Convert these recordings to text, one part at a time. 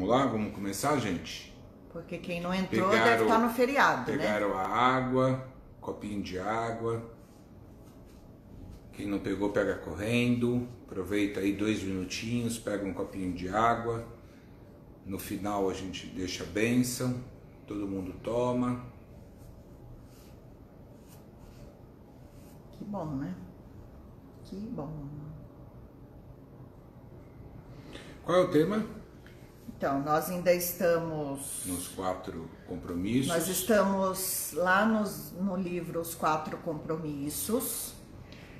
Vamos lá? Vamos começar, gente? Porque quem não entrou pegaram, deve estar no feriado, pegaram né? Pegaram a água, copinho de água. Quem não pegou, pega correndo. Aproveita aí dois minutinhos, pega um copinho de água. No final a gente deixa a bênção, todo mundo toma. Que bom, né? Que bom. Qual é o tema? Então, nós ainda estamos. Nos quatro compromissos. Nós estamos lá nos, no livro Os Quatro Compromissos.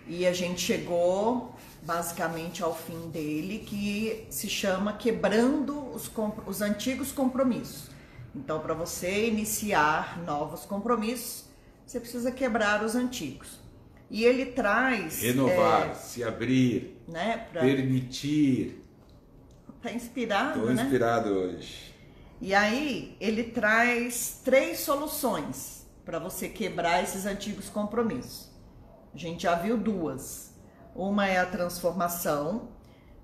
E a gente chegou basicamente ao fim dele, que se chama Quebrando os, os Antigos Compromissos. Então, para você iniciar novos compromissos, você precisa quebrar os antigos. E ele traz. Renovar, é, se abrir, né, pra... permitir. Tá inspirado, Estou né? inspirado hoje. E aí, ele traz três soluções para você quebrar esses antigos compromissos. A gente já viu duas. Uma é a transformação,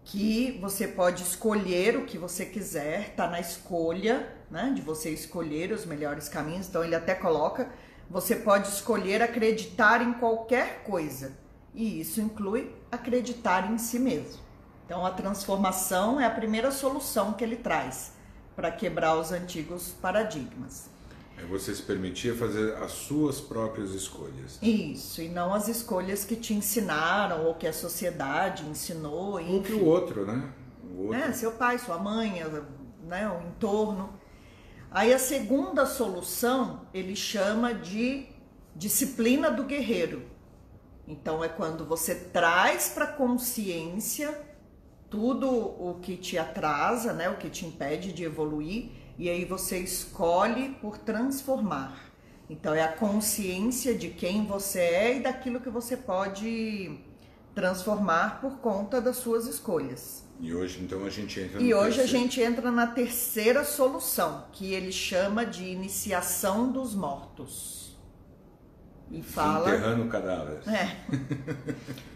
que você pode escolher o que você quiser, tá na escolha, né, de você escolher os melhores caminhos. Então ele até coloca você pode escolher acreditar em qualquer coisa, e isso inclui acreditar em si mesmo. Então, a transformação é a primeira solução que ele traz para quebrar os antigos paradigmas. É você se permitir fazer as suas próprias escolhas. Isso, e não as escolhas que te ensinaram ou que a sociedade ensinou. Ou que o outro, né? O outro. É, seu pai, sua mãe, né, o entorno. Aí a segunda solução ele chama de disciplina do guerreiro. Então é quando você traz para consciência tudo o que te atrasa, né, o que te impede de evoluir, e aí você escolhe por transformar. Então é a consciência de quem você é e daquilo que você pode transformar por conta das suas escolhas. E hoje então a gente entra E hoje terceiro. a gente entra na terceira solução, que ele chama de iniciação dos mortos. E fala enterrando cadáveres. É.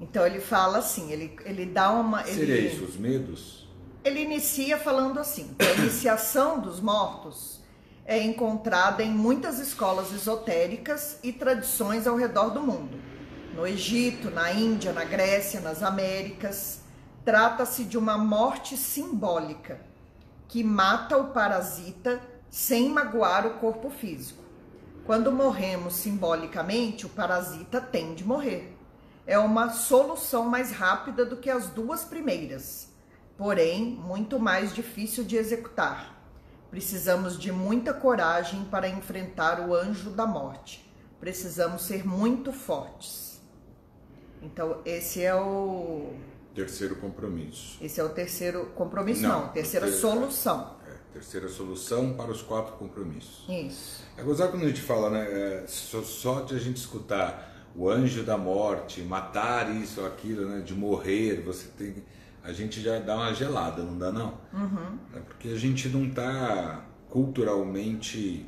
então ele fala assim, ele ele dá uma Seria ele, isso os medos? Ele inicia falando assim: a iniciação dos mortos é encontrada em muitas escolas esotéricas e tradições ao redor do mundo. No Egito, na Índia, na Grécia, nas Américas, Trata-se de uma morte simbólica que mata o parasita sem magoar o corpo físico. Quando morremos simbolicamente, o parasita tem de morrer. É uma solução mais rápida do que as duas primeiras, porém muito mais difícil de executar. Precisamos de muita coragem para enfrentar o anjo da morte. Precisamos ser muito fortes. Então, esse é o Terceiro compromisso. Esse é o terceiro compromisso, não, não terceira terceiro, solução. É, terceira solução para os quatro compromissos. Isso. É gozar quando a gente fala, né? É, só, só de a gente escutar o anjo da morte, matar isso ou aquilo, né? De morrer, você tem. A gente já dá uma gelada, não dá não? Uhum. É porque a gente não está culturalmente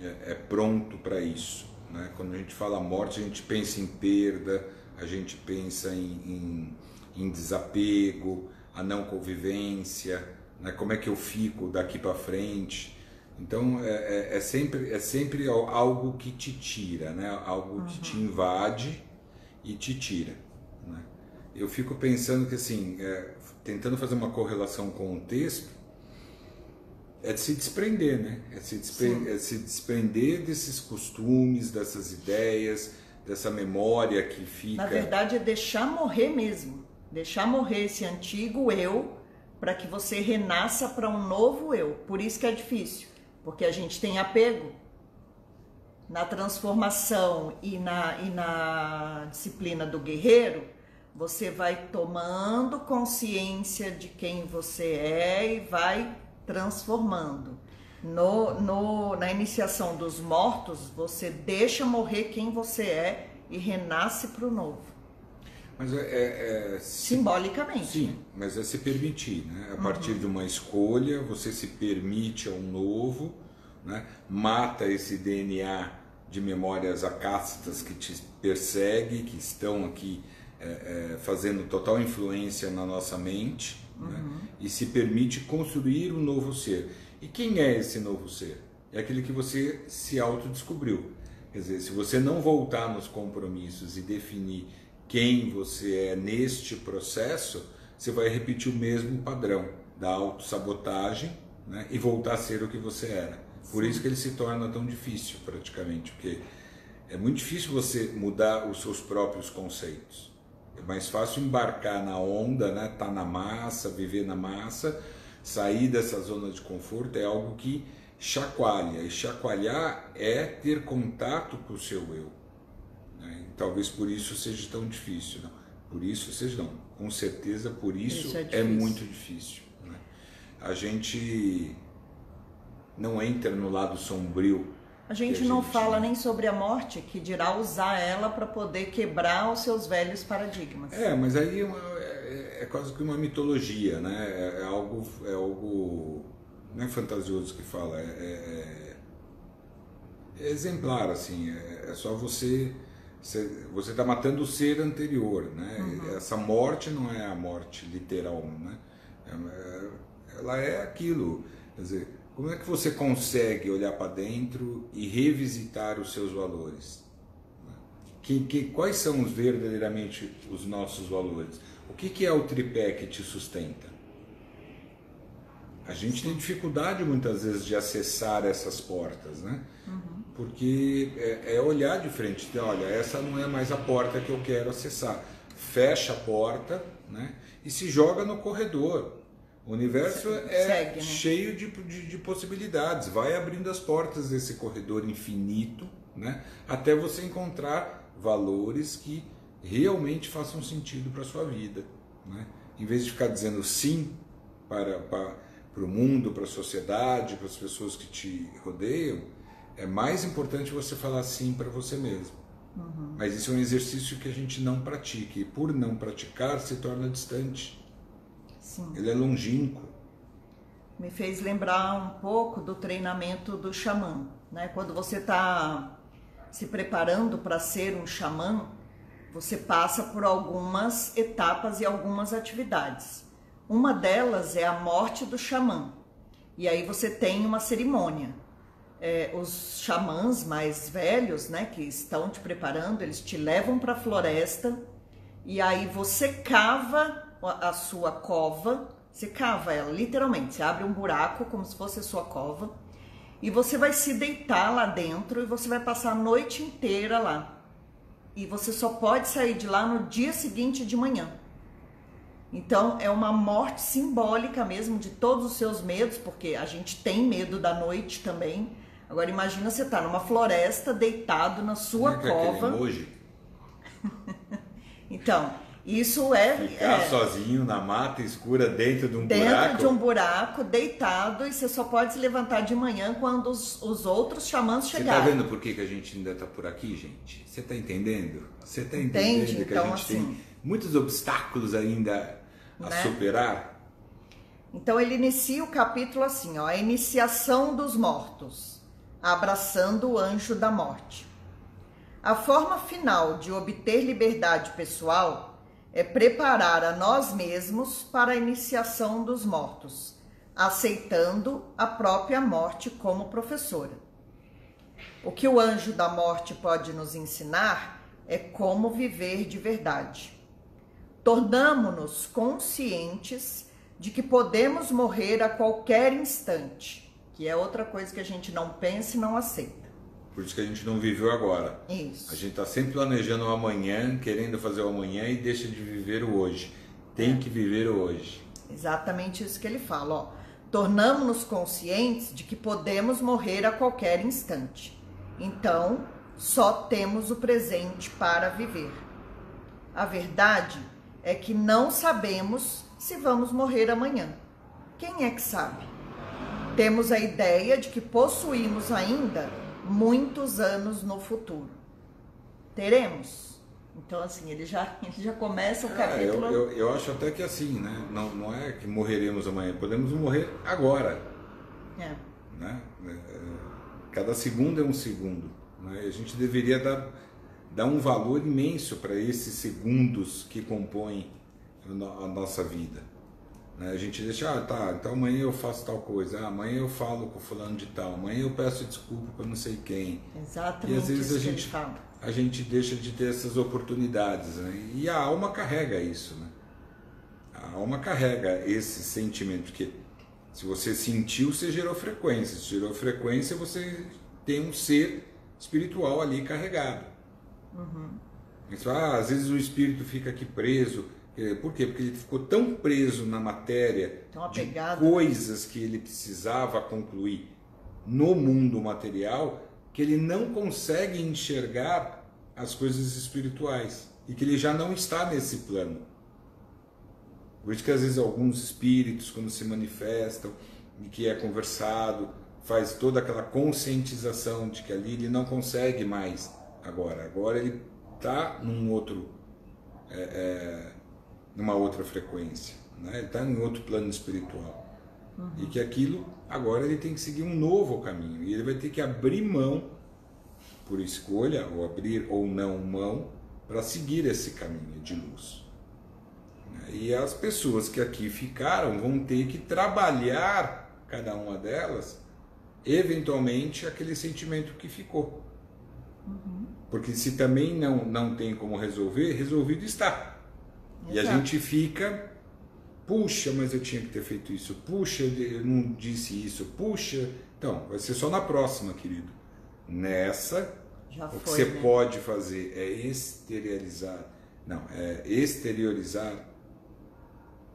é, é pronto para isso. Né? Quando a gente fala morte, a gente pensa em perda, a gente pensa em, em em desapego, a não convivência, né? como é que eu fico daqui para frente. Então é, é, é, sempre, é sempre algo que te tira, né? algo uhum. que te invade e te tira. Né? Eu fico pensando que assim, é, tentando fazer uma correlação com o texto, é de se desprender, né? É se desprender, é se desprender desses costumes, dessas ideias, dessa memória que fica. Na verdade, é deixar morrer mesmo. Deixar morrer esse antigo eu para que você renasça para um novo eu. Por isso que é difícil, porque a gente tem apego na transformação e na, e na disciplina do guerreiro. Você vai tomando consciência de quem você é e vai transformando. No, no, na iniciação dos mortos, você deixa morrer quem você é e renasce para o novo. Mas é, é, é simbolicamente. Sim, mas é se permitir, né? A uhum. partir de uma escolha, você se permite ao novo, né? Mata esse DNA de memórias acácitas que te persegue, que estão aqui é, é, fazendo total influência na nossa mente, né? e se permite construir um novo ser. E quem é esse novo ser? É aquele que você se autodescobriu. Quer dizer, se você não voltar nos compromissos e definir quem você é neste processo, você vai repetir o mesmo padrão da autossabotagem né, e voltar a ser o que você era. Por Sim. isso que ele se torna tão difícil, praticamente, porque é muito difícil você mudar os seus próprios conceitos. É mais fácil embarcar na onda, né, tá na massa, viver na massa, sair dessa zona de conforto é algo que chacoalha. E chacoalhar é ter contato com o seu eu. Talvez por isso seja tão difícil. Não? Por isso seja não. Com certeza por isso, isso é, é, muito difícil. Né? A gente não entra no lado sombrio. A gente, a não gente... fala nem sobre a morte, que dirá usar ela para poder quebrar os seus velhos paradigmas. É, mas aí é, é, é quase que uma mitologia, né? É, é, algo, é algo não é fantasioso que fala, é, é, é exemplar assim. É, só você você está matando o ser anterior, né? Uhum. Essa morte não é a morte literal, né? Ela é aquilo. Quer dizer, como é que você consegue olhar para dentro e revisitar os seus valores? Que, que, quais são os, verdadeiramente os nossos valores? O que, que é o tripé que te sustenta? A gente tem dificuldade muitas vezes de acessar essas portas, né? Uhum. Porque é, é, olhar de frente, então, olha, essa não é mais a porta que eu quero acessar. Fecha a porta, né? E se joga no corredor. O universo é né? cheio de, de, de, possibilidades. Vai abrindo as portas desse corredor infinito, né? até você encontrar valores que realmente façam sentido para a sua vida. Né? Em vez de ficar dizendo sim para, para, para o mundo, para a sociedade, para as pessoas que te rodeiam, é mais importante você falar sim para você mesmo. Uhum. Mas isso é um exercício que a gente não pratica e por não praticar se torna distante. Sim. Ele é longínquo. Me fez lembrar um pouco do treinamento do xamã. Né? Quando você está se preparando para ser um xamã, você passa por algumas etapas e algumas atividades. Uma delas é a morte do xamã. E aí você tem uma cerimônia. É, os xamãs mais velhos, né, que estão te preparando, eles te levam para a floresta e aí você cava a sua cova, você cava ela, literalmente, você abre um buraco como se fosse a sua cova, e você vai se deitar lá dentro e você vai passar a noite inteira lá. E você só pode sair de lá no dia seguinte de manhã. Então é uma morte simbólica mesmo de todos os seus medos, porque a gente tem medo da noite também. Agora imagina você estar tá numa floresta deitado na sua é cova. Hoje. então, isso é. Ficar é, sozinho na mata escura dentro de um dentro buraco. Dentro de um buraco, deitado, e você só pode se levantar de manhã quando os, os outros xamãs chegarem. Você tá vendo por que, que a gente ainda está por aqui, gente? Você está entendendo? Você está entendendo Entende? que então, a gente assim, tem muitos obstáculos ainda a né? superar? Então ele inicia o capítulo assim, ó, a iniciação dos mortos, abraçando o anjo da morte. A forma final de obter liberdade pessoal é preparar a nós mesmos para a iniciação dos mortos, aceitando a própria morte como professora. O que o anjo da morte pode nos ensinar é como viver de verdade. Tornamo-nos conscientes de que podemos morrer a qualquer instante, que é outra coisa que a gente não pensa e não aceita. Por isso que a gente não viveu agora. Isso. A gente está sempre planejando o amanhã, querendo fazer o amanhã e deixa de viver o hoje. Tem é. que viver o hoje. Exatamente isso que ele fala. Tornamos-nos conscientes de que podemos morrer a qualquer instante. Então, só temos o presente para viver. A verdade é que não sabemos se vamos morrer amanhã. Quem é que sabe? Temos a ideia de que possuímos ainda muitos anos no futuro. Teremos. Então, assim, ele já, ele já começa o é, capítulo. Eu, eu, eu, acho até que assim, né? Não, não é que morreremos amanhã, podemos morrer agora. É. Né? É, cada segundo é um segundo. Né? A gente deveria dar, dar um valor imenso para esses segundos que compõem a nossa vida. Né? A gente deixa, ah, tá, então amanhã eu faço tal coisa, ah, amanhã eu falo com fulano de tal, amanhã eu peço desculpa para não sei quem. Exatamente. E às vezes a gente, a gente deixa de ter essas oportunidades. Né? E a alma carrega isso. Né? A alma carrega esse sentimento, porque se você sentiu, você gerou frequência. Se gerou frequência, você tem um ser espiritual ali carregado. Uhum. Isso, ah, às vezes o espírito fica aqui preso. É, por quê? Porque ele ficou tão preso na matéria de coisas que ele precisava concluir no mundo material que ele não consegue enxergar as coisas espirituais e que ele já não está nesse plano. Por isso que às vezes alguns espíritos, quando se manifestam e que é conversado, faz toda aquela conscientização de que ali ele não consegue mais agora. Agora ele está num outro, é, é, numa outra frequência, né? ele está em outro plano espiritual. Uhum. E que aquilo, agora ele tem que seguir um novo caminho. E ele vai ter que abrir mão, por escolha, ou abrir ou não mão, para seguir esse caminho de luz. E as pessoas que aqui ficaram vão ter que trabalhar, cada uma delas, eventualmente aquele sentimento que ficou. Uhum. Porque se também não, não tem como resolver, resolvido está. Exato. E a gente fica, puxa, mas eu tinha que ter feito isso, puxa, eu não disse isso, puxa. Então, vai ser só na próxima, querido. Nessa, Já o foi, que você né? pode fazer é exteriorizar. Não, é exteriorizar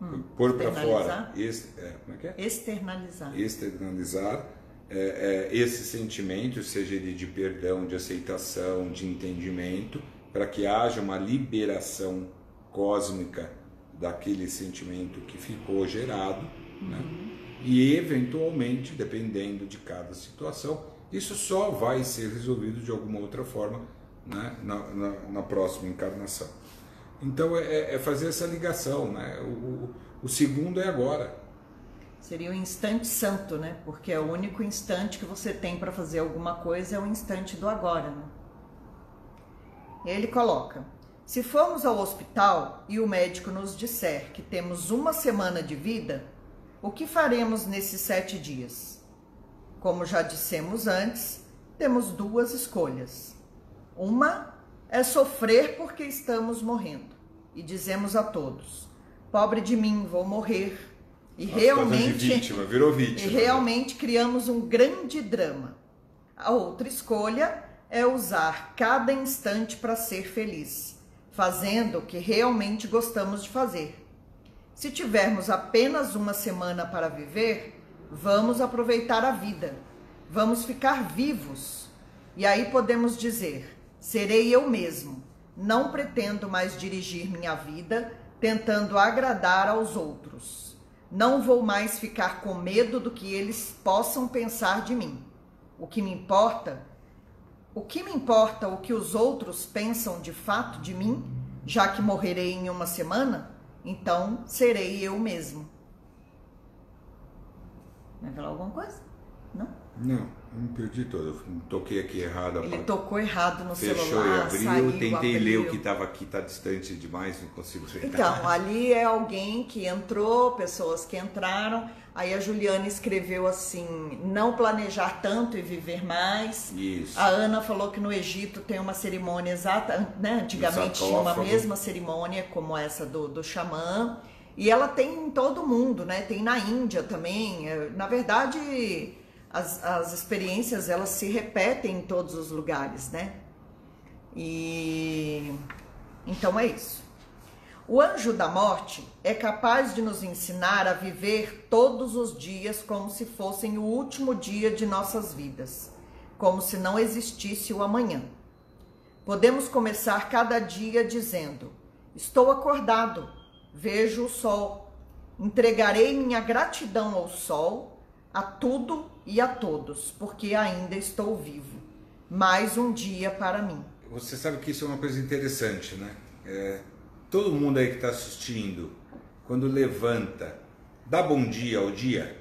hum, pôr para fora. Ex, é, como é que é? Externalizar. Externalizar é, é, esse sentimento, seja ele de perdão, de aceitação, de entendimento, para que haja uma liberação cósmica daquele sentimento que ficou gerado, uhum. né? e eventualmente, dependendo de cada situação, isso só vai ser resolvido de alguma outra forma né? na, na, na próxima encarnação. Então é, é fazer essa ligação, né? O, o, o, segundo é agora. Seria o instante santo, né? Porque é o único instante que você tem para fazer alguma coisa é o instante do agora, né? Ele coloca: se formos ao hospital e o médico nos disser que temos uma semana de vida, o que faremos nesses sete dias? Como já dissemos antes, temos duas escolhas. Uma é sofrer porque estamos morrendo. E dizemos a todos: pobre de mim, vou morrer. E Nossa, realmente vítima, virou vítima. E realmente criamos um grande drama. A outra escolha é usar cada instante para ser feliz, fazendo o que realmente gostamos de fazer. Se tivermos apenas uma semana para viver, vamos aproveitar a vida. Vamos ficar vivos. E aí podemos dizer: Serei eu mesmo. Não pretendo mais dirigir minha vida tentando agradar aos outros. Não vou mais ficar com medo do que eles possam pensar de mim. O que me importa, o que me importa o que os outros pensam de fato de mim, já que morrerei em uma semana, então serei eu mesmo. Vai falar alguma coisa? Não? Não. Me perdi todo, toquei aqui errado. Ele tocou errado no Fechou celular. Fechou e abriu, saiu, tentei abriu. ler o que estava aqui, está distante demais, não consigo ver. Então, ali é alguém que entrou, pessoas que entraram. Aí a Juliana escreveu assim: não planejar tanto e viver mais. Isso. A Ana falou que no Egito tem uma cerimônia exata, né? Antigamente tinha uma mesma cerimônia como essa do, do xamã. E ela tem em todo mundo, né? Tem na Índia também. É, na verdade as, as experiências elas se repetem em todos os lugares, né? E então é isso. O anjo da morte é capaz de nos ensinar a viver todos os dias como se fossem o último dia de nossas vidas, como se não existisse o amanhã. Podemos começar cada dia dizendo: Estou acordado, vejo o sol, entregarei minha gratidão ao sol, a tudo e a todos, porque ainda estou vivo. Mais um dia para mim. Você sabe que isso é uma coisa interessante, né? É, todo mundo aí que está assistindo, quando levanta, dá bom dia ao dia?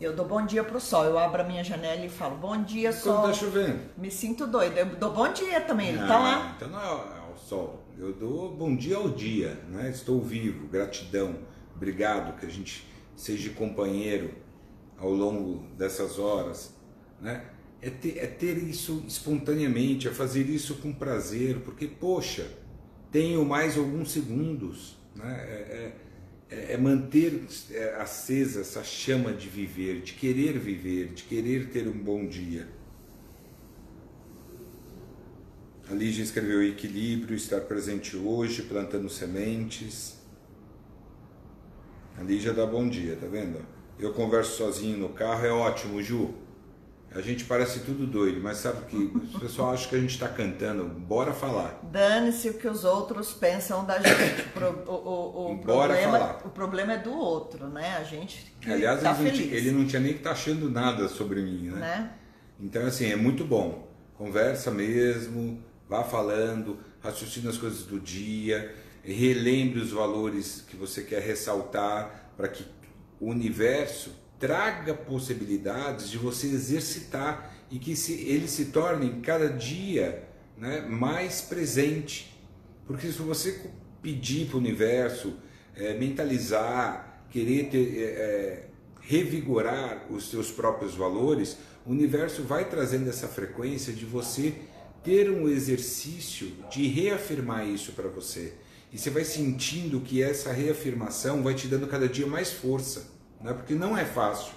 Eu dou bom dia pro sol. Eu abro a minha janela e falo bom dia, sol. Quando tá chovendo? Me sinto doido. Eu dou bom dia também. Ele tá lá. Então não é ao sol. Eu dou bom dia ao dia, né? Estou vivo, gratidão obrigado, que a gente seja companheiro ao longo dessas horas, né? É ter, é ter isso espontaneamente, é fazer isso com prazer, porque, poxa, tenho mais alguns segundos, né? É, é, é manter é, acesa essa chama de viver, de querer viver, de querer ter um bom dia. A Lígia escreveu equilíbrio, estar presente hoje, plantando sementes. A Lígia dá bom dia, tá vendo? Eu converso sozinho no carro, é ótimo, Ju. A gente parece tudo doido, mas sabe que o pessoal acha que a gente está cantando. Bora falar. Dane-se o que os outros pensam da gente. O, o, o, Bora problema, falar. o problema é do outro, né? A gente que Aliás, tá ele, não ele não tinha nem que estar achando nada sobre mim, né? né? Então, assim, é muito bom. Conversa mesmo, vá falando, raciocina as coisas do dia, relembre os valores que você quer ressaltar para que o universo traga possibilidades de você exercitar e que se, ele se torne cada dia né, mais presente. Porque se você pedir para o universo é, mentalizar, querer ter, é, é, revigorar os seus próprios valores, o universo vai trazendo essa frequência de você ter um exercício de reafirmar isso para você. E você vai sentindo que essa reafirmação vai te dando cada dia mais força, né? porque não é fácil.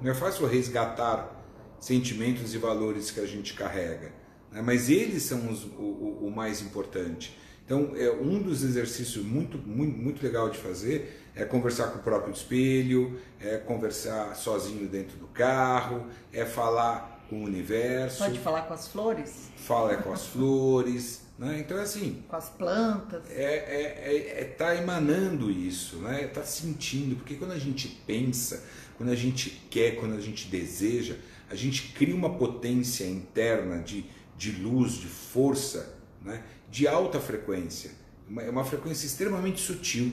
Não é fácil resgatar sentimentos e valores que a gente carrega, né? mas eles são os, o, o, mais importante. Então, é um dos exercícios muito, muito, muito legal de fazer é conversar com o próprio espelho, é conversar sozinho dentro do carro, é falar com o universo. Pode falar com as flores? Fala com as flores, né? Então assim. Com as plantas. É, é, é, é tá emanando isso, né? Tá sentindo, porque quando a gente pensa, quando a gente quer, quando a gente deseja, a gente cria uma potência interna de, de luz, de força, né? De alta frequência, é uma frequência extremamente sutil,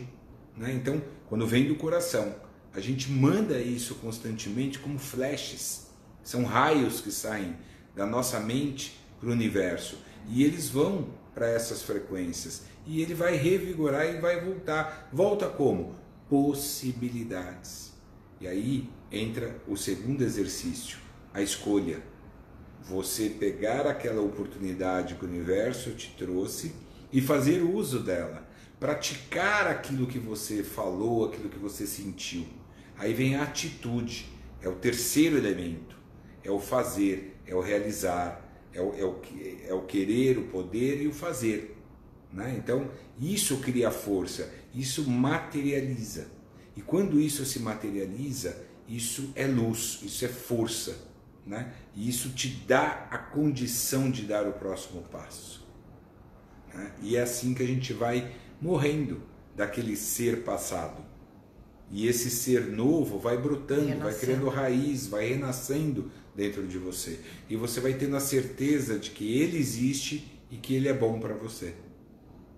né? Então, quando vem do coração, a gente manda isso constantemente como flashes, são raios que saem da nossa mente para o universo e eles vão para essas frequências e ele vai revigorar e vai voltar. Volta como? Possibilidades. E aí entra o segundo exercício, a escolha. Você pegar aquela oportunidade que o universo te trouxe e fazer uso dela praticar aquilo que você falou, aquilo que você sentiu. Aí vem a atitude, é o terceiro elemento, é o fazer, é o realizar, é o, é o, é o querer, o poder e o fazer. Né? Então, isso cria força, isso materializa. E quando isso se materializa, isso é luz, isso é força. Né? E isso te dá a condição de dar o próximo passo. Né? E é assim que a gente vai morrendo daquele ser passado. E esse ser novo vai brotando, vai criando raiz, vai renascendo dentro de você. E você vai tendo a certeza de que ele existe e que ele é bom para você.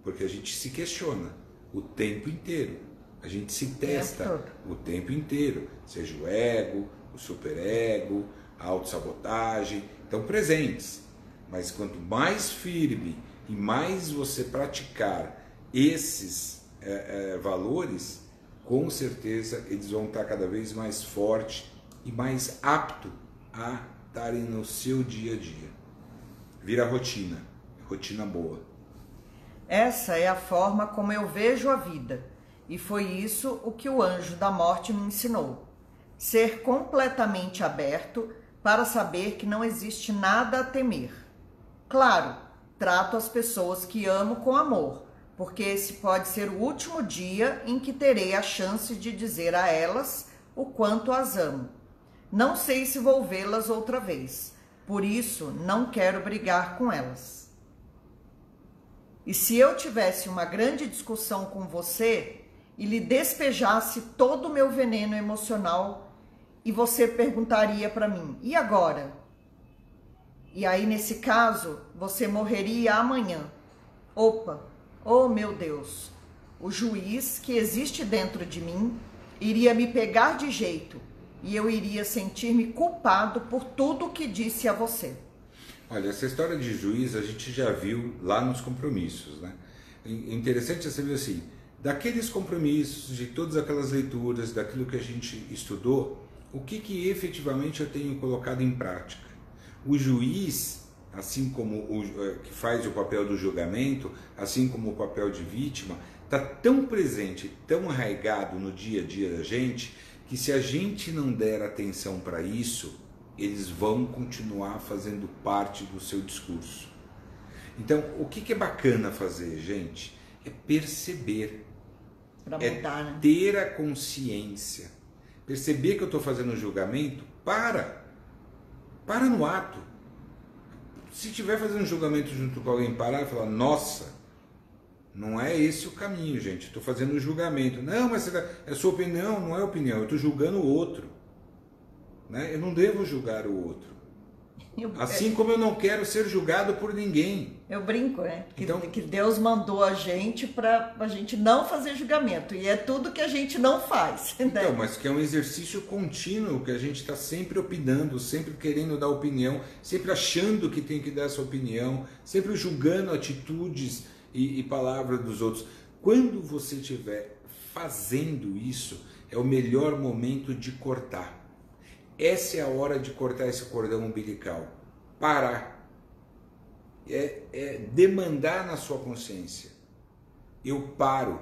Porque a gente se questiona o tempo inteiro. A gente se testa o tempo inteiro. Seja o ego, o superego, a autossabotagem. Estão presentes. Mas quanto mais firme e mais você praticar esses é, é, valores, com certeza eles vão estar cada vez mais forte e mais apto a estarem no seu dia a dia. Vira rotina, rotina boa. Essa é a forma como eu vejo a vida, e foi isso o que o anjo da morte me ensinou. Ser completamente aberto para saber que não existe nada a temer. Claro, trato as pessoas que amo com amor, porque esse pode ser o último dia em que terei a chance de dizer a elas o quanto as amo. Não sei se vou vê-las outra vez, por isso não quero brigar com elas. E se eu tivesse uma grande discussão com você e lhe despejasse todo o meu veneno emocional e você perguntaria para mim: "E agora?" E aí nesse caso, você morreria amanhã. Opa, Oh meu Deus, o juiz que existe dentro de mim iria me pegar de jeito e eu iria sentir-me culpado por tudo que disse a você. Olha, essa história de juiz a gente já viu lá nos compromissos, né? Interessante é você ver assim, daqueles compromissos, de todas aquelas leituras, daquilo que a gente estudou, o que, que efetivamente eu tenho colocado em prática? O juiz, assim como o eh, que faz o papel do julgamento, assim como o papel de vítima, está tão presente, tão arraigado no dia a dia da gente, que se a gente não der atenção para isso, eles vão continuar fazendo parte do seu discurso. Então, o que, que é bacana fazer, gente? É perceber, é mudar, né? ter a consciência, perceber que eu estou fazendo um julgamento, para, para no ato. Se estiver fazendo um julgamento junto com alguém, parar e falar, nossa, não é esse o caminho, gente. Estou fazendo julgamento. Não, mas é sua opinião, não é opinião. Eu estou julgando o outro. Né? Eu não devo julgar o outro. Eu, Assim como eu não quero ser julgado por ninguém. eu brinco, né? Que, Então- que Deus mandou a gente para a gente não fazer julgamento. E é tudo que a gente não faz. Né? Então, mas que é um exercício contínuo que a gente está sempre opinando, sempre querendo dar opinião, sempre achando que tem que dar essa opinião, sempre julgando atitudes e, e palavras dos outros. Quando você estiver fazendo isso, é o melhor momento de cortar. Essa é a hora de cortar esse cordão umbilical. Parar. É, é demandar na sua consciência. Eu paro.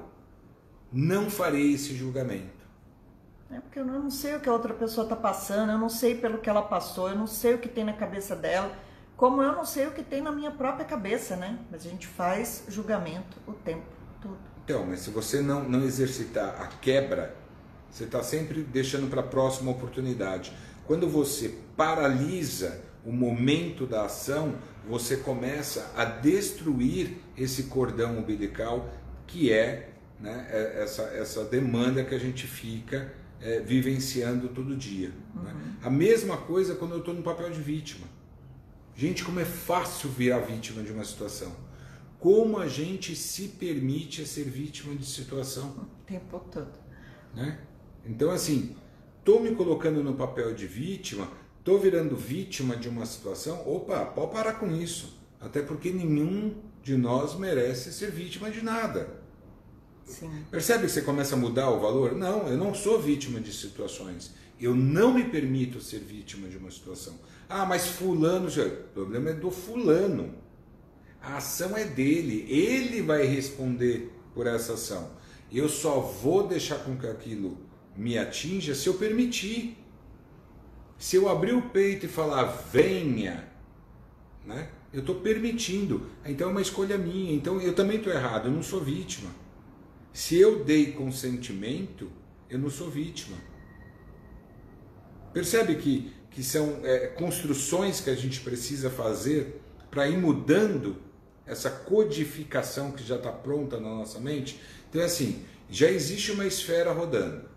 Não farei esse julgamento. É porque eu não sei o que a outra pessoa está passando, eu não sei pelo que ela passou, eu não sei o que tem na cabeça dela, como eu não sei o que tem na minha própria cabeça, né? Mas a gente faz julgamento o tempo todo. Então, mas se você não, não exercitar a quebra, você está sempre deixando para a próxima oportunidade. Quando você paralisa o momento da ação, você começa a destruir esse cordão umbilical que é né, é- essa, essa demanda que a gente fica é, vivenciando todo dia. né? A mesma coisa quando eu estou no papel de vítima. Gente, como é fácil virar vítima de uma situação. Como a gente se permite a ser vítima de situação. O tempo todo. Né? Então, assim, estou me colocando no papel de vítima, estou virando vítima de uma situação, opa, pode parar com isso. Até porque nenhum de nós merece ser vítima de nada. Sim. Percebe que você começa a mudar o valor? Não, eu não sou vítima de situações. Eu não me permito ser vítima de uma situação. Ah, mas fulano, já- o problema é do fulano. A ação é dele, ele vai responder por essa ação. Eu só vou deixar com que aquilo me atinja se eu permitir. Se eu abrir o peito e falar venha, né? Eu estou permitindo. Então é uma escolha minha. Então eu também estou errado. Eu não sou vítima. Se eu dei consentimento, eu não sou vítima. Percebe que, que são é, construções que a gente precisa fazer para ir mudando essa codificação que já está pronta na nossa mente? Então é assim, já existe uma esfera rodando.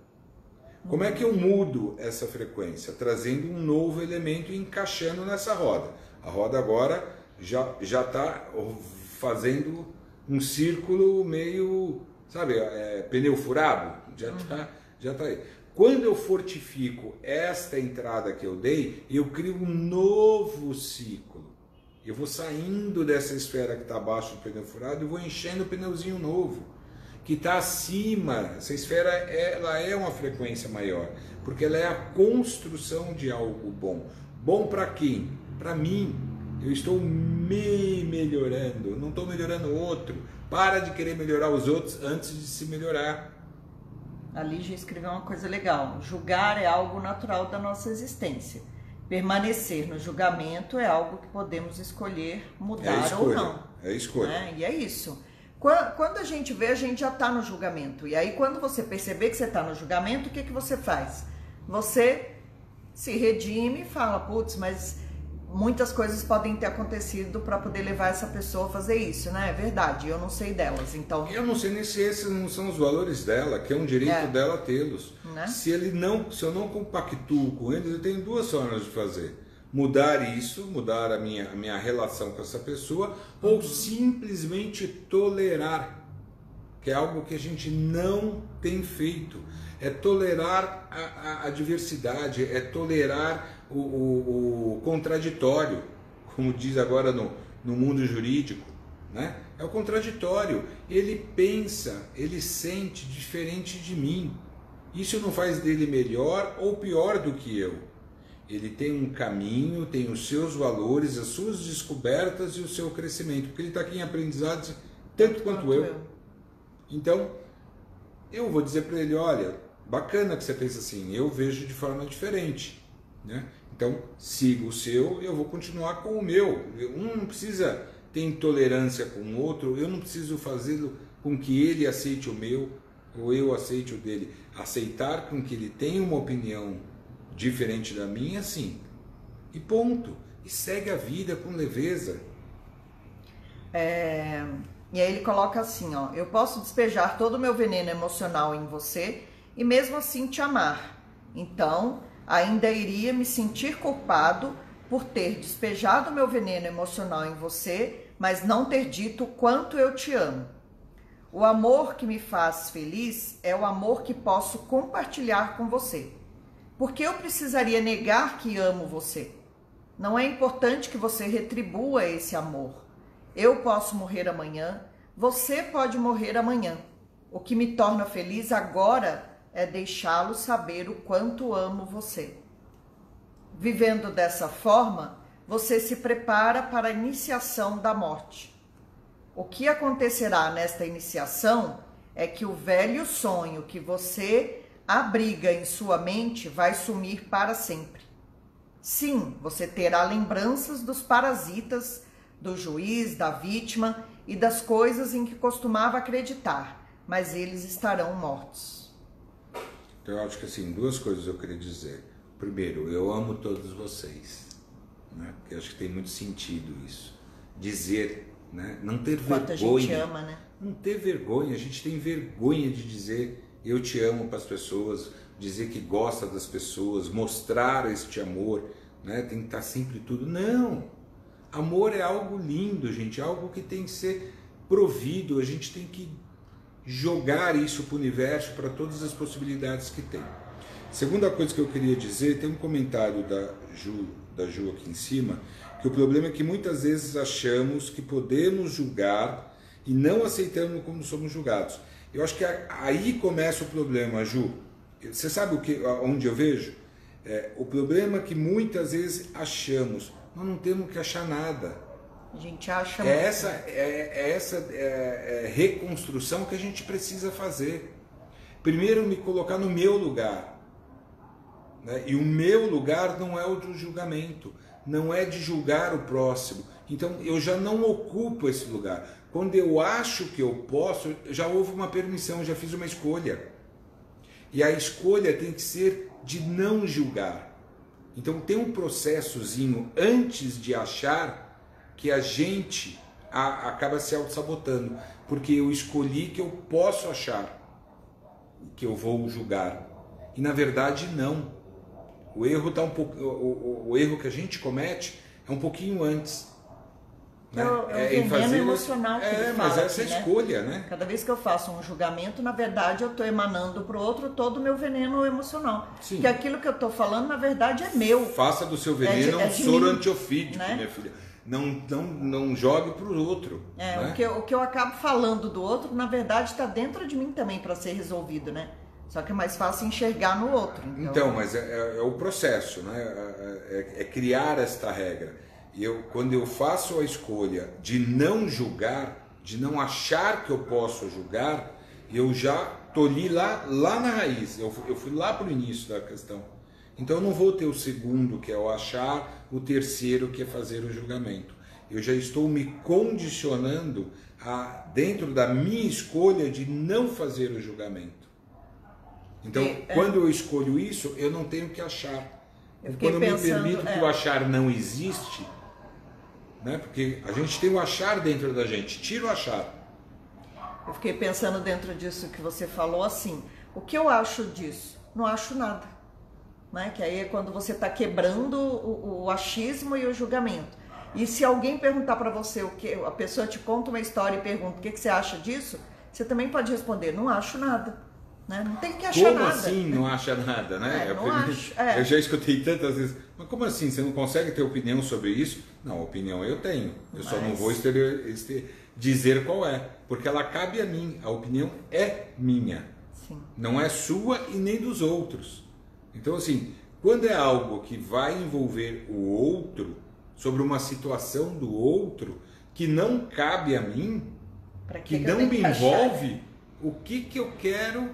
Como é que eu mudo essa frequência? Trazendo um novo elemento e encaixando nessa roda. A roda agora já já está fazendo um círculo meio, sabe, é, pneu furado. Já está já tá aí. Quando eu fortifico esta entrada que eu dei, eu crio um novo ciclo. Eu vou saindo dessa esfera que está abaixo do pneu furado e vou enchendo o pneuzinho novo que está acima. Essa esfera ela é uma frequência maior, porque ela é a construção de algo bom. Bom para quem? Para mim. Eu estou me melhorando, não estou melhorando o outro. Para de querer melhorar os outros antes de se melhorar. A Lígia escreveu uma coisa legal. Julgar é algo natural da nossa existência. Permanecer no julgamento é algo que podemos escolher É mudar ou escolha. não. É escolha. né? E é isso. Qua- Quando a gente vê, a gente já está no julgamento. E aí, quando você perceber que você está no julgamento, o que, que você faz? Você se redime e fala, putz, mas muitas coisas podem ter acontecido para poder levar essa pessoa a fazer isso, né? É verdade, eu não sei delas. Então, Eu não sei nem se esses não são os valores dela, que é um direito É. dela tê-los. Né? Se ele não, se eu não compactuo com eles, eu tenho duas formas de fazer: mudar isso, mudar a minha, a minha relação com essa pessoa, ou simplesmente tolerar, que é algo que a gente não tem feito. É tolerar a, a- a diversidade, é tolerar o, o- o contraditório, como diz agora no, no mundo jurídico. Né? É o contraditório. Ele pensa, ele sente diferente de mim. Isso não faz dele melhor ou pior do que eu. Ele tem um caminho, tem os seus valores, as suas descobertas e o seu crescimento, porque ele está aqui em aprendizado tanto quanto eu. Então, eu vou dizer para ele: olha, bacana que você pensa assim, eu vejo de forma diferente. Né? Então, siga o seu, eu vou continuar com o meu. Um não precisa ter intolerância com o outro, eu não preciso fazê-lo com que ele aceite o meu ou eu aceite o dele. Aceitar com que ele tenha uma opinião diferente da minha, sim. E ponto. E segue a vida com leveza. É... E aí ele coloca assim, ó, eu posso despejar todo o meu veneno emocional em você e mesmo assim te amar. Então, ainda iria me sentir culpado por ter despejado meu veneno emocional em você, mas não ter dito quanto eu te amo. O amor que me faz feliz é o amor que posso compartilhar com você. Porque eu precisaria negar que amo você? Não é importante que você retribua esse amor. Eu posso morrer amanhã, você pode morrer amanhã. O que me torna feliz agora é deixá-lo saber o quanto amo você. Vivendo dessa forma, você se prepara para a iniciação da morte. O que acontecerá nesta iniciação é que o velho sonho que você abriga em sua mente vai sumir para sempre. Sim, você terá lembranças dos parasitas, do juiz, da vítima e das coisas em que costumava acreditar, mas eles estarão mortos. Então, eu acho que assim, duas coisas eu queria dizer. Primeiro, eu amo todos vocês, né? Porque eu acho que tem muito sentido isso. Dizer né? Não ter Quanto vergonha. A gente ama, né? Não ter vergonha. A gente tem vergonha de dizer eu te amo para as pessoas, dizer que gosta das pessoas, mostrar este amor, né? Tem que estar sempre tudo. Não. Amor é algo lindo, gente, é algo que tem que ser provido. A gente tem que jogar isso para o universo, para todas as possibilidades que tem. Segunda coisa que eu queria dizer, tem um comentário da Ju, da Ju aqui em cima, que o problema é que muitas vezes achamos que podemos julgar e não aceitamos como somos julgados. Eu acho que aí começa o problema, Ju. Você sabe o que, onde eu vejo? É, o problema é que muitas vezes achamos, nós não temos que achar nada. A gente acha. É essa, é, é essa é, é reconstrução que a gente precisa fazer. Primeiro, me colocar no meu lugar. Né? E o meu lugar não é o do julgamento não é de julgar o próximo. Então eu já não ocupo esse lugar. Quando eu acho que eu posso, já houve uma permissão, já fiz uma escolha. E a escolha tem que ser de não julgar. Então tem um processozinho antes de achar que a gente a, acaba se auto-sabotando. Porque eu escolhi que eu posso achar que eu vou julgar. E na verdade não. O erro tá um pouco, o, o, o, erro que a gente comete é um pouquinho antes. Né? É, é, é fazer emocional que É, mas essa é a né? escolha, né? Cada vez que eu faço um julgamento, na verdade, eu estou emanando para o outro todo o meu veneno emocional. Sim. Que aquilo que eu estou falando, na verdade, é meu. Faça do seu veneno é de, é um soro antiofídico, né? minha filha. Não, não, não jogue para o outro. É, né? o, que eu, o que eu acabo falando do outro, na verdade, está dentro de mim também para ser resolvido, né? Só que é mais fácil enxergar no outro. Então, então mas é, é, é, o processo, né? É, é, é, criar esta regra. E eu, quando eu faço a escolha de não julgar, de não achar que eu posso julgar, eu já tolhi lá, lá na raiz. Eu, eu fui lá para o início da questão. Então eu não vou ter o segundo, que é o achar, o terceiro, que é fazer o julgamento. Eu já estou me condicionando a, dentro da minha escolha de não fazer o julgamento. Então, e, é. quando eu escolho isso, eu não tenho que achar. Quando eu pensando, me permito é. que o achar não existe, né? porque a gente tem o achar dentro da gente, tira o achar. Eu fiquei pensando dentro disso que você falou assim, o que eu acho disso? Não acho nada. Né? Que aí é quando você está quebrando o, o, achismo e o julgamento. E se alguém perguntar para você o que, a pessoa te conta uma história e pergunta o que, que você acha disso, você também pode responder, não acho nada. Né? Não tem que achar como nada. Como assim não acha nada, né? É, eu, acho, é. eu já escutei tantas vezes, mas como assim? Você não consegue ter opinião sobre isso? Não, opinião eu tenho. Eu mas... só não vou exterior, exter, dizer qual é, porque ela cabe a mim, a opinião é minha, Sim. não é sua e nem dos outros. Então, assim, quando é algo que vai envolver o outro, sobre uma situação do outro, que não cabe a mim, que, que não me achar? envolve, o que, que eu quero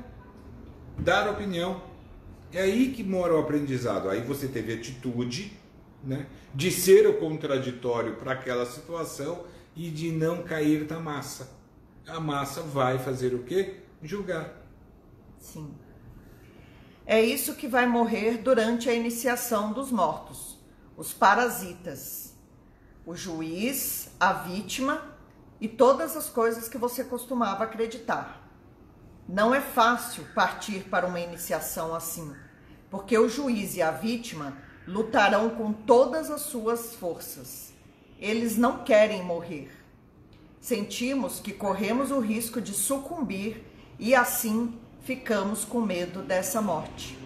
dar opinião? É aí que mora o aprendizado. Aí você teve atitude né, de ser o contraditório para aquela situação e de não cair na massa. A massa vai fazer o quê? Julgar. Sim. É isso que vai morrer durante a iniciação dos mortos, os parasitas, o juiz, a vítima e todas as coisas que você costumava acreditar. Não é fácil partir para uma iniciação assim, porque o juiz e a vítima lutarão com todas as suas forças. Eles não querem morrer. Sentimos que corremos o risco de sucumbir e assim ficamos com medo dessa morte.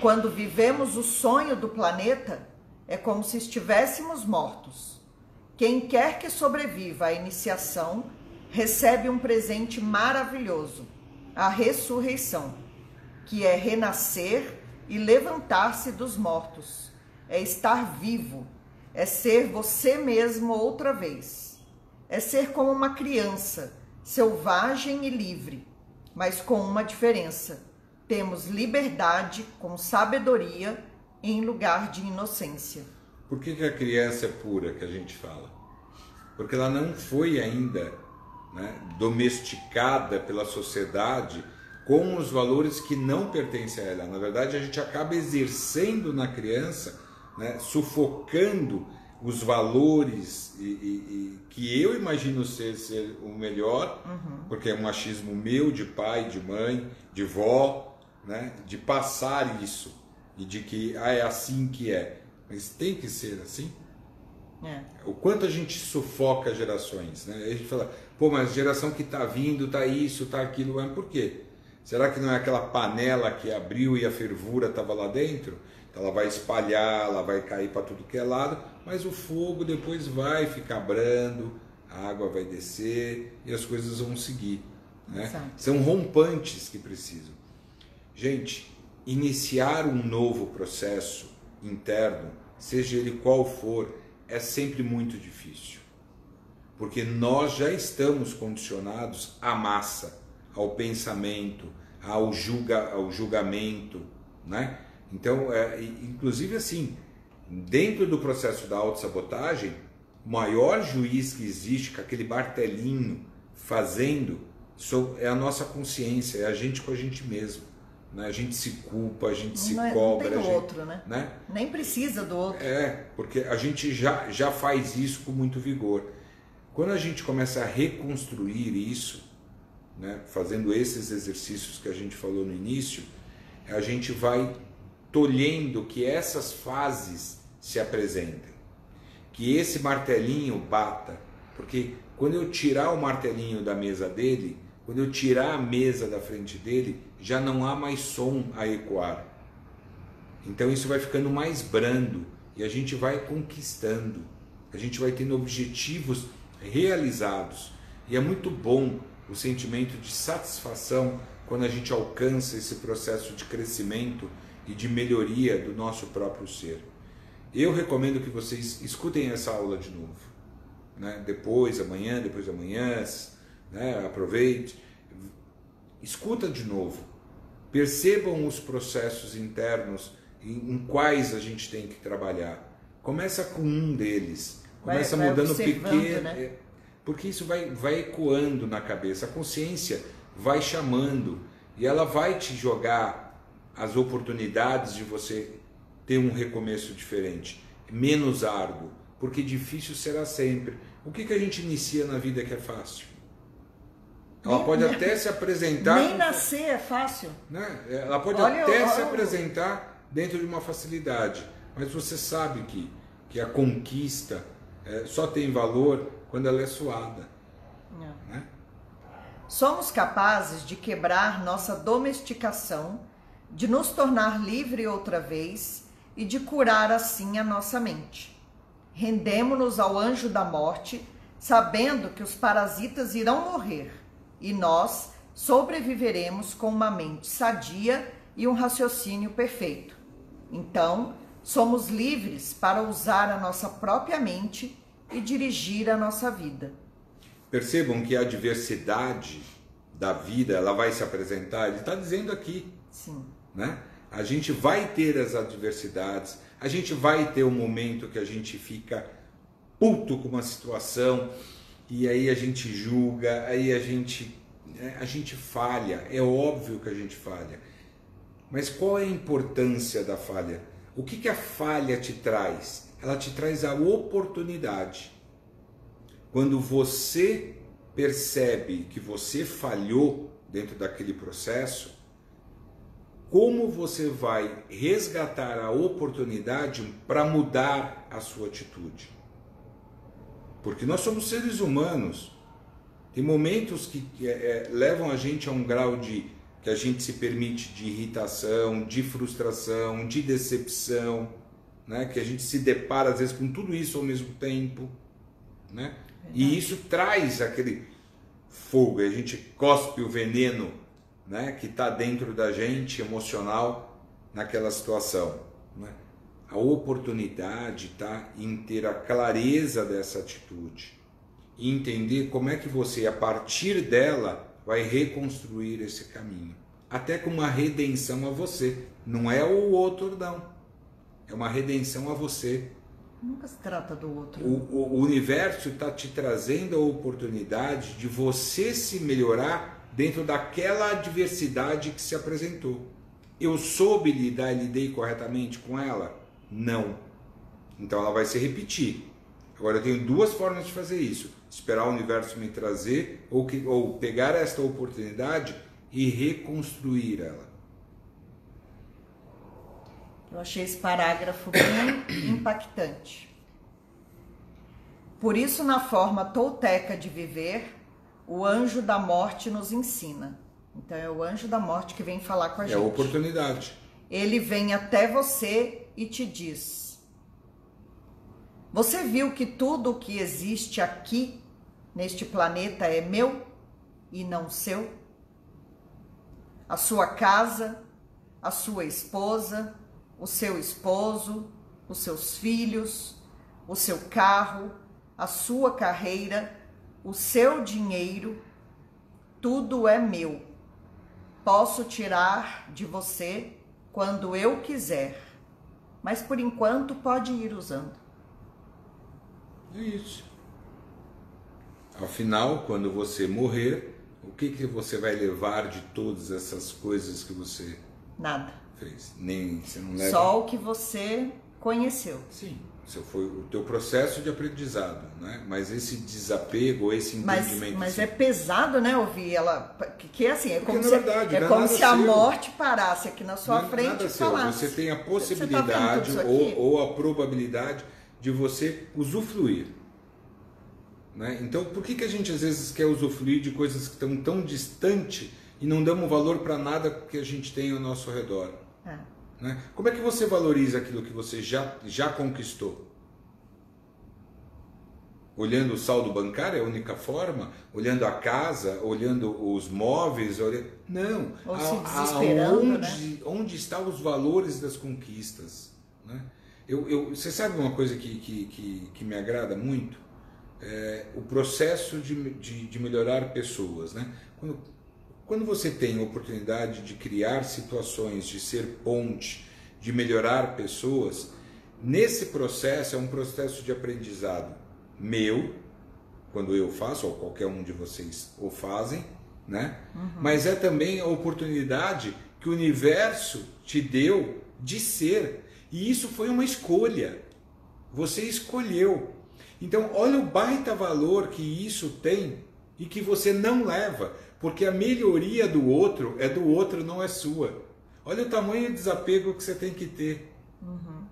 Quando vivemos o sonho do planeta, é como se estivéssemos mortos. Quem quer que sobreviva à iniciação recebe um presente maravilhoso, a ressurreição, que é renascer e levantar-se dos mortos, é estar vivo, é ser você mesmo outra vez, é ser como uma criança, selvagem e livre, mas com uma diferença. Temos liberdade com sabedoria em lugar de inocência. Por que, que a criança é pura que a gente fala? Porque ela não foi ainda né, domesticada pela sociedade com os valores que não pertencem a ela. Na verdade, a gente acaba exercendo na criança, né, sufocando os valores e, e, e que eu imagino ser, ser o melhor, Uhum. porque é um machismo meu, de pai, de mãe, de vó, né, de passar isso e de que ah, é assim que é. Mas tem que ser assim? É. O quanto a gente sufoca gerações, né? A gente fala, pô, mas geração que tá vindo, tá isso, tá aquilo, mas por quê? Será que não é aquela panela que abriu e a fervura estava lá dentro? Ela vai espalhar, ela vai cair para tudo que é lado, mas o fogo depois vai ficar brando, a água vai descer e as coisas vão seguir. Né? São rompantes que precisam. Gente, iniciar um novo processo interno, seja ele qual for, é sempre muito difícil. Porque nós já estamos condicionados à massa, ao pensamento, ao, julga, ao julgamento, né? Então, é, inclusive assim, dentro do processo da autossabotagem, o maior juiz que existe, com aquele martelinho fazendo, é a nossa consciência, é a gente com a gente mesmo. Né? A gente se culpa, a gente se não, é- cobra. não tem a o gente, outro, né? né? Nem precisa do outro. É, porque a gente já, já faz isso com muito vigor. Quando a gente começa a reconstruir isso, né, fazendo esses exercícios que a gente falou no início, a gente vai tolhendo que essas fases se apresentem, que esse martelinho bata, porque quando eu tirar o martelinho da mesa dele, quando eu tirar a mesa da frente dele, já não há mais som a ecoar. Então isso vai ficando mais brando e a gente vai conquistando, a gente vai tendo objetivos realizados. E é muito bom o sentimento de satisfação quando a gente alcança esse processo de crescimento e de melhoria do nosso próprio ser. Eu recomendo que vocês escutem essa aula de novo. Né? Depois, amanhã, depois de amanhã, né? aproveite. Escuta de novo. Percebam os processos internos em, em quais a gente tem que trabalhar. Começa com um deles. Vai- Começa vai mudando observando, pequeno. né? é, Porque isso vai, vai ecoando na cabeça. A consciência vai chamando e ela vai te jogar as oportunidades de você ter um recomeço diferente, menos árduo, porque difícil será sempre. O que, que a gente inicia na vida que é fácil? Ela Nem- pode nem- até se apresentar. Nem nascer é fácil. né? Ela pode Olha, até olha se apresentar dentro de uma facilidade, mas você sabe que, que a conquista é, só tem valor quando ela é suada. Né? Somos capazes de quebrar nossa domesticação, de nos tornar livre outra vez e de curar assim a nossa mente. Rendemo-nos ao anjo da morte, sabendo que os parasitas irão morrer e nós sobreviveremos com uma mente sadia e um raciocínio perfeito. Então, somos livres para usar a nossa própria mente e dirigir a nossa vida. Percebam que a diversidade da vida ela vai se apresentar. Ele está dizendo aqui, Sim. Né? A gente vai ter as adversidades, a gente vai ter um momento que a gente fica puto com uma situação e aí a gente julga, aí a gente né, a gente falha, é óbvio que a gente falha. Mas qual é a importância da falha? O que, que a falha te traz? Ela te traz a oportunidade. Quando você percebe que você falhou dentro daquele processo, como você vai resgatar a oportunidade para mudar a sua atitude? Porque nós somos seres humanos. Tem momentos que é, é, levam a gente a um grau de que a gente se permite de irritação, de frustração, de decepção, né? que a gente se depara às vezes com tudo isso ao mesmo tempo. Né? E isso traz aquele fogo, a gente cospe o veneno né? que está dentro da gente, emocional, naquela situação. Né? A oportunidade está em ter a clareza dessa atitude e entender como é que você, a partir dela, vai reconstruir esse caminho. Até com uma redenção a você. Não é o outro, não. É uma redenção a você. Nunca se trata do outro. O, o, o universo está te trazendo a oportunidade de você se melhorar dentro daquela adversidade que se apresentou. Eu soube lidar e lidei corretamente com ela? Não. Então ela vai se repetir. Agora eu tenho duas formas de fazer isso: esperar o universo me trazer ou, que, ou pegar esta oportunidade e reconstruir ela. Eu achei esse parágrafo bem impactante. Por isso, na forma tolteca de viver, o anjo da morte nos ensina. Então, é o anjo da morte que vem falar com a é gente. É a oportunidade. Ele vem até você e te diz: Você viu que tudo o que existe aqui, neste planeta, é meu e não seu? A sua casa, a sua esposa, o seu esposo, os seus filhos, o seu carro, a sua carreira, o seu dinheiro, tudo é meu. Posso tirar de você quando eu quiser, mas por enquanto pode ir usando. É isso. Afinal, quando você morrer, o que, que você vai levar de todas essas coisas que você Nada. fez? Nem você não leva. Só o que você conheceu. Sim. Foi o teu processo de aprendizado, né? Mas esse desapego, esse entendimento. Mas, mas é pesado, né, ouvir ela. Que, que assim, é como, se, verdade, é é como se a seu. morte parasse aqui na sua Não é frente e seu. falasse. Você tem a "Você tá possibilidade isso ou, aqui?" ou a probabilidade de você usufruir. Né? Então, por que, que a gente às vezes quer usufruir de coisas que estão tão distante e não damos valor para nada que a gente tem ao nosso redor? É. Né? Como é que você valoriza aquilo que você já, já conquistou? Olhando o saldo bancário é a única forma? Olhando a casa, olhando os móveis? Olhando... Não. Ou se A- desesperando, né? onde estão os valores das conquistas? Né? Eu, eu, você sabe uma coisa que, que, que, que me agrada muito? É o processo de, de, de melhorar pessoas. Né? Quando, quando você tem a oportunidade de criar situações, de ser ponte, de melhorar pessoas, nesse processo é um processo de aprendizado meu, quando eu faço, ou qualquer um de vocês o fazem, né? Mas é também a oportunidade que o universo te deu de ser. E isso foi uma escolha. Você escolheu. Então, olha o baita valor que isso tem e que você não leva, porque a melhoria do outro é do outro, não é sua. Olha o tamanho de desapego que você tem que ter.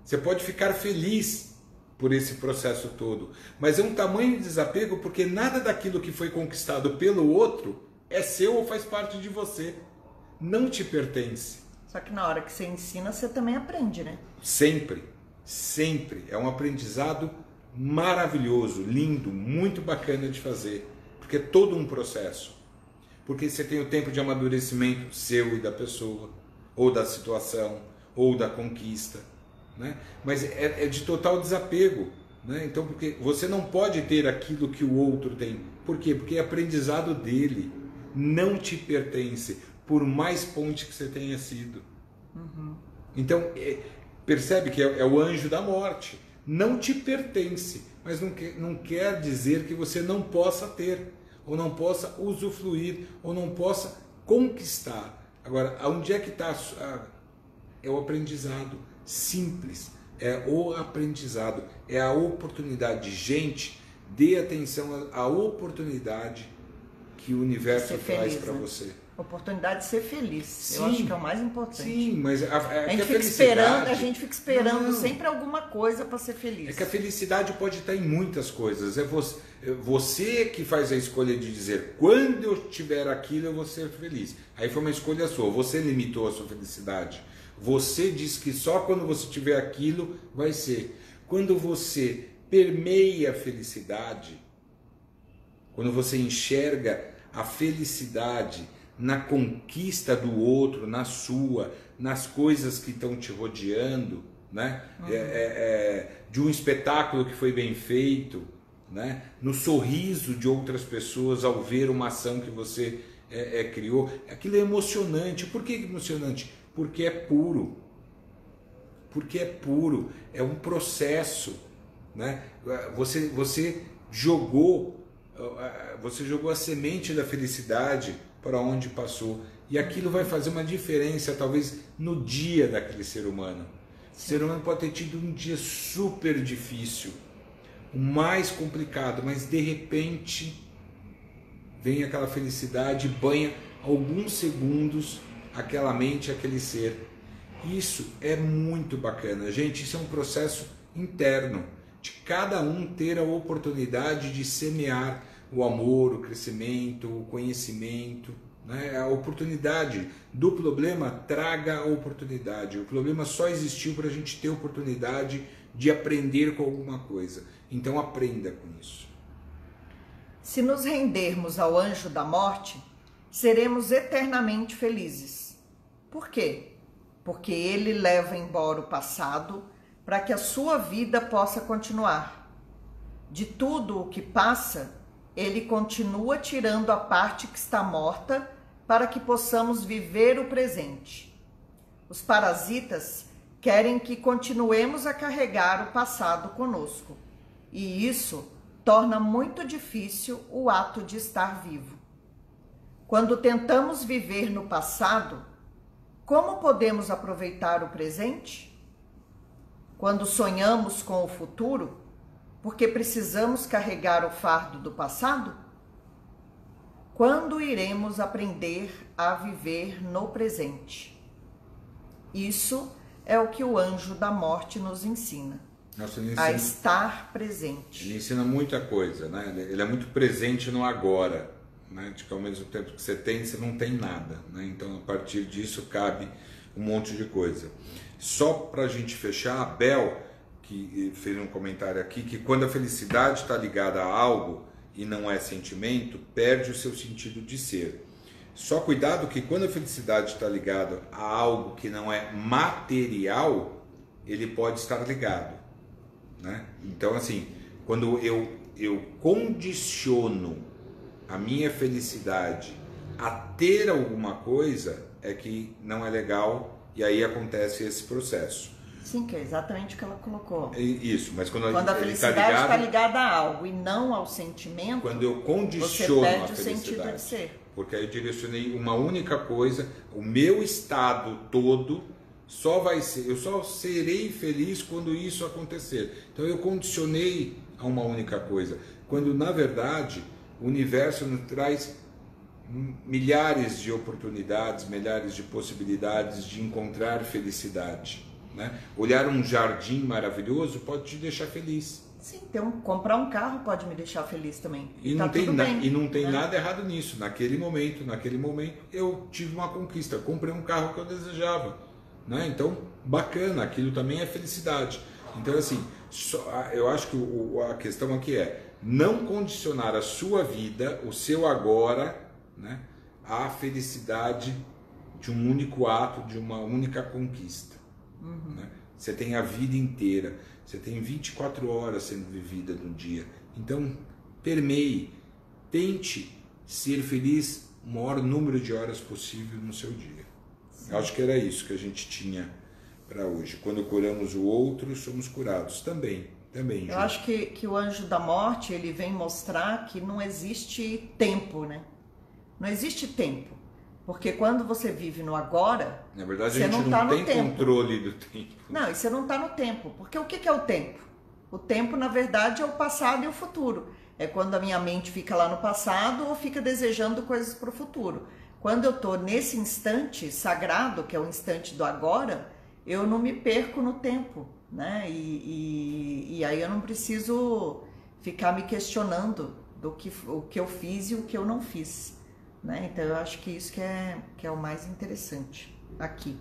Você pode ficar feliz por esse processo todo, mas é um tamanho de desapego porque nada daquilo que foi conquistado pelo outro é seu ou faz parte de você. Não te pertence. Só que na hora que você ensina, você também aprende, né? Sempre, sempre. É um aprendizado maravilhoso, lindo, muito bacana de fazer, porque é todo um processo. Porque você tem o tempo de amadurecimento seu e da pessoa, ou da situação, ou da conquista, né? Mas é, é de total desapego, né? Então, porque você não pode ter aquilo que o outro tem. Por quê? Porque é aprendizado dele, não te pertence, por mais ponte que você tenha sido. Uhum. Então, é, percebe que é, é o anjo da morte não te pertence, mas não quer, não quer dizer que você não possa ter, ou não possa usufruir, ou não possa conquistar. Agora, onde é que está? É o aprendizado simples, é o aprendizado, é a oportunidade. Gente, dê atenção à oportunidade que o universo traz para né? você oportunidade de ser feliz. Sim, eu acho que é o mais importante. Sim, mas a, a, a gente fica esperando, a gente fica esperando não, sempre alguma coisa para ser feliz. É que a felicidade pode estar em muitas coisas. É você, é você que faz a escolha de dizer quando eu tiver aquilo eu vou ser feliz. Aí foi uma escolha sua. Você limitou a sua felicidade. Você diz que só quando você tiver aquilo vai ser. Quando você permeia a felicidade, quando você enxerga a felicidade na conquista do outro, na sua, nas coisas que estão te rodeando, né? Uhum. É, é, é, de um espetáculo que foi bem feito, né? no sorriso de outras pessoas ao ver uma ação que você é, é criou. Aquilo é emocionante. Por que emocionante? Porque é puro. Porque é puro. É um processo. Né? Você, você jogou você jogou a semente da felicidade para onde passou. E aquilo vai fazer uma diferença, talvez, no dia daquele ser humano. O ser humano pode ter tido um dia super difícil, o mais complicado, mas de repente vem aquela felicidade banha alguns segundos aquela mente, aquele ser. Isso é muito bacana, gente. Isso é um processo interno de cada um ter a oportunidade de semear o amor, o crescimento, o conhecimento. Né? A oportunidade do problema traga a oportunidade. O problema só existiu para a gente ter oportunidade de aprender com alguma coisa. Então aprenda com isso. Se nos rendermos ao anjo da morte, seremos eternamente felizes. Por quê? Porque ele leva embora o passado para que a sua vida possa continuar. De tudo o que passa, ele continua tirando a parte que está morta para que possamos viver o presente. Os parasitas querem que continuemos a carregar o passado conosco, e isso torna muito difícil o ato de estar vivo. Quando tentamos viver no passado, como podemos aproveitar o presente? Quando sonhamos com o futuro, porque precisamos carregar o fardo do passado? Quando iremos aprender a viver no presente? Isso é o que o anjo da morte nos ensina. Nossa, ensina, a estar presente. Ele ensina muita coisa, né? Ele é muito presente no agora, né? De que ao mesmo tempo que você tem, você não tem nada, né? Então, a partir disso, cabe um monte de coisa. Só para a gente fechar, a Bel que fez um comentário aqui que quando a felicidade está ligada a algo e não é sentimento, perde o seu sentido de ser. Só cuidado que quando a felicidade está ligada a algo que não é material, ele pode estar ligado. Né? Então, assim, quando eu, eu condiciono a minha felicidade a ter alguma coisa, é que não é legal e aí acontece esse processo. Sim, que é exatamente o que ela colocou. É isso, mas quando, quando a, a tá felicidade está ligado, tá ligada a algo e não ao sentimento, quando eu condiciono você perde a o sentido de ser. Porque aí eu direcionei uma única coisa, o meu estado todo só vai ser, eu só serei feliz quando isso acontecer. Então eu condicionei a uma única coisa, quando na verdade o universo nos traz milhares de oportunidades, milhares de possibilidades de encontrar felicidade. Né? Olhar um jardim maravilhoso pode te deixar feliz. Sim, então comprar um carro pode me deixar feliz também. E, tá não, tem bem, e não tem né? nada errado nisso. Naquele momento, naquele momento, eu tive uma conquista, comprei um carro que eu desejava. Né? Então, bacana, aquilo também é felicidade. Então, assim, eu acho que a questão aqui é não condicionar a sua vida, o seu agora, né, à felicidade de um único ato, de uma única conquista. Uhum. Né? Você tem a vida inteira, você tem 24 horas sendo vivida no dia. Então, permeie, tente ser feliz o maior número de horas possível no seu dia. Sim. Eu acho que era isso que a gente tinha para hoje. Quando curamos o outro, somos curados também. Também, Eu acho que, que o anjo da morte ele vem mostrar que não existe tempo, né? Não existe tempo. Porque quando você vive no agora. Na verdade, você a gente não, tá tem tempo. controle do tempo. Não, e você não está no tempo. Porque o que, que é o tempo? O tempo, na verdade, é o passado e o futuro. É quando a minha mente fica lá no passado ou fica desejando coisas para o futuro. Quando eu estou nesse instante sagrado, que é o instante do agora, eu não me perco no tempo, né? E, e, e aí eu não preciso ficar me questionando do que o que eu fiz e o que eu não fiz, né? Então eu acho que isso que é que é o mais interessante aqui.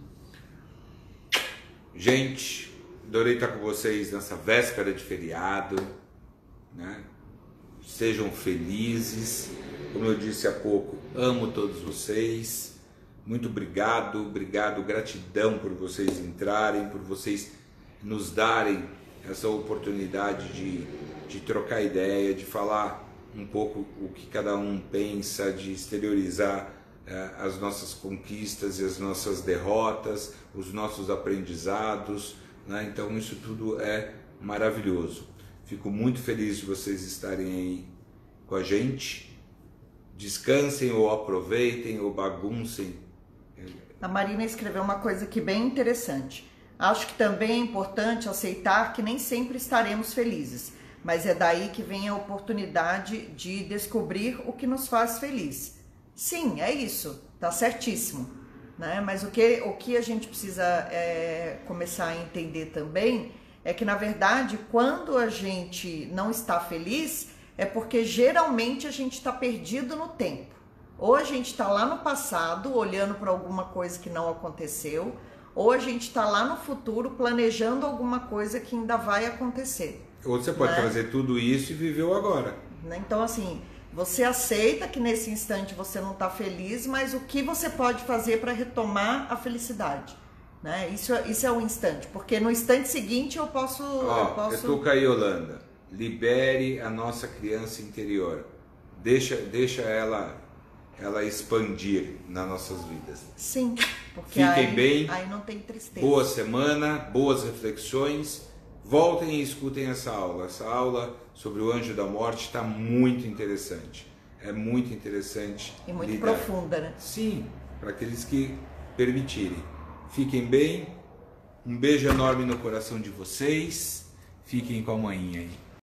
Gente, adorei estar com vocês nessa véspera de feriado, né? Sejam felizes. Como eu disse há pouco, amo todos vocês. Muito obrigado, obrigado, gratidão por vocês entrarem, por vocês nos darem essa oportunidade de, de trocar ideia, de falar um pouco o que cada um pensa, de exteriorizar eh, as nossas conquistas e as nossas derrotas, os nossos aprendizados. Né? Então, isso tudo é maravilhoso. Fico muito feliz de vocês estarem aí com a gente. Descansem ou aproveitem ou baguncem a Marina escreveu uma coisa aqui bem interessante. Acho que também é importante aceitar que nem sempre estaremos felizes, mas é daí que vem a oportunidade de descobrir o que nos faz feliz. Sim, é isso, tá certíssimo. Né? Mas o que, o que a gente precisa é, começar a entender também é que, na verdade, quando a gente não está feliz, é porque geralmente a gente está perdido no tempo. Ou a gente está lá no passado, olhando para alguma coisa que não aconteceu, ou a gente está lá no futuro planejando alguma coisa que ainda vai acontecer. Ou você pode né? trazer tudo isso e viver o agora. Né? Então, assim, você aceita que nesse instante você não está feliz, mas o que você pode fazer para retomar a felicidade? Né? Isso, isso é o instante, porque no instante seguinte eu posso. Ó, eu posso... Etuca e Holanda, libere a nossa criança interior. Deixa, deixa ela ela expandir nas nossas vidas. Sim, porque Fiquem aí, bem. Aí não tem tristeza. Boa semana, boas reflexões. Voltem e escutem essa aula. Essa aula sobre o anjo da morte está muito interessante. É muito interessante. E muito lidar. profunda, né? Sim, para aqueles que permitirem. Fiquem bem. Um beijo enorme no coração de vocês. Fiquem com a manhinha aí.